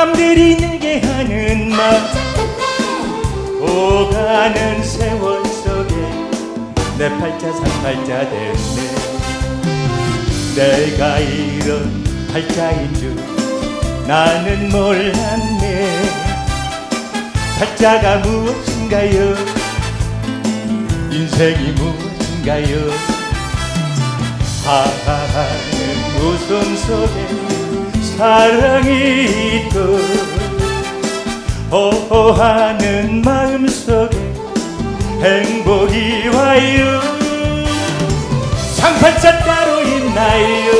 남들이 내게 하는 말. 오가는 세월 속에 내 팔자 상팔자 됐네. 내가 이런 팔자인 줄 나는 몰랐네. 팔자가 무엇인가요? 인생이 무엇인가요? 하하하는 웃음 속에 사랑이 있고 호호하는 마음 속에 행복이 와요. 상팔자 따로 있나요?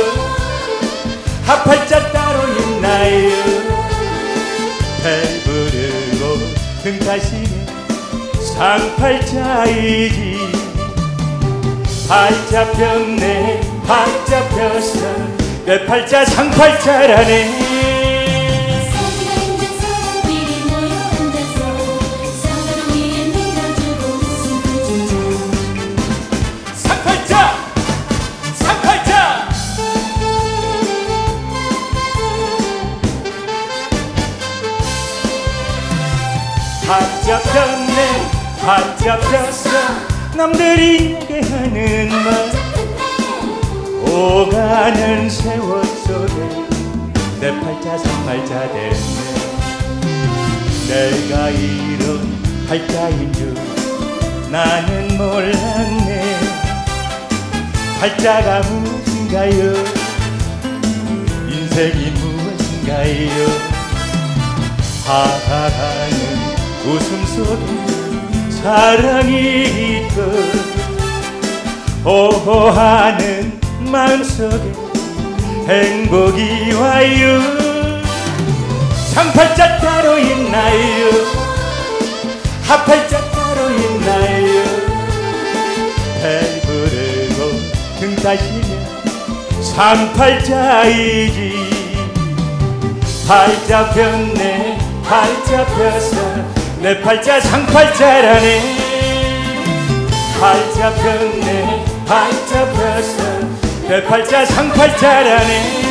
하팔자 따로 있나요? 배 부르고 등 타시면 상팔자이지. 팔 잡혔네 팔 잡혔어 내 팔자 상팔자라네. 사지가 힘든 사람들이 모여 앉아서 서로 위에 밀어주고 웃음을 주자 상팔자! 상팔자! 팔 잡혔네 팔 잡혔어. 남들이 내게 하는 말 오가는 세월 속에 내 팔자 상팔자 됐네. 내가 이런 팔자인 줄 나는 몰랐네. 팔자가 무엇인가요? 인생이 무엇인가요? 하하하는 웃음 속에 사랑이 있고 호호하는 마음 속에 행복이 와요. 상팔자 따로 있나요? 하팔자 따로 있나요? 배 부르고 등 타시면 상팔자이지. 팔 잡혔네 팔 잡혔어 내 팔자 상팔자라네. 팔 잡혔네 팔 잡혔어 내 팔자 상팔자라네